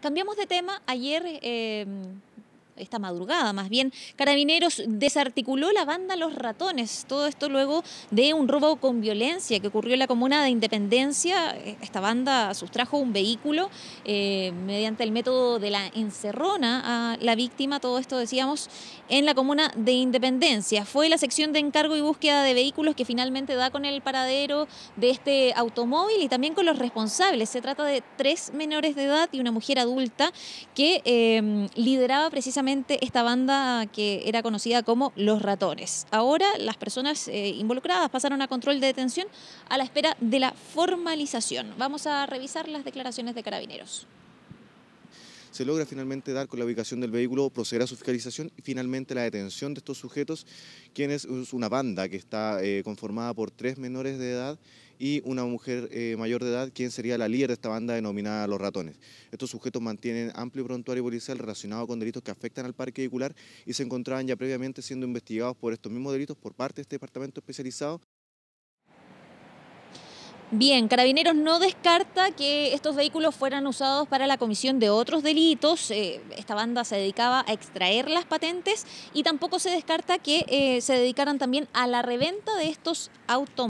Cambiamos de tema. Ayer eh, esta madrugada más bien, Carabineros desarticuló la banda Los Ratones. Todo esto luego de un robo con violencia que ocurrió en la comuna de Independencia. Esta banda sustrajo un vehículo eh, mediante el método de la encerrona a la víctima. Todo esto decíamos en la comuna de Independencia. Fue la sección de encargo y búsqueda de vehículos que finalmente da con el paradero de este automóvil y también con los responsables. Se trata de tres menores de edad y una mujer adulta que eh, lideraba precisamente esta banda que era conocida como Los Ratones. Ahora las personas eh, involucradas pasaron a control de detención a la espera de la formalización. Vamos a revisar las declaraciones de carabineros se logra finalmente dar con la ubicación del vehículo, proceder a su fiscalización y finalmente la detención de estos sujetos, quienes es una banda que está eh, conformada por tres menores de edad y una mujer eh, mayor de edad, quien sería la líder de esta banda denominada Los Ratones. Estos sujetos mantienen amplio prontuario policial relacionado con delitos que afectan al parque vehicular y se encontraban ya previamente siendo investigados por estos mismos delitos por parte de este departamento especializado Bien, Carabineros no descarta que estos vehículos fueran usados para la comisión de otros delitos. Eh, esta banda se dedicaba a extraer las patentes y tampoco se descarta que eh, se dedicaran también a la reventa de estos automóviles.